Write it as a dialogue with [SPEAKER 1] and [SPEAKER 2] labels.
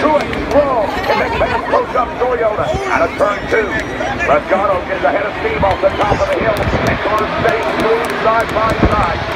[SPEAKER 1] Truex Sproul in the fast close-up Toyota out of turn two. Rasgado gets ahead of steam off the top of the hill and Carter stays smooth side by side.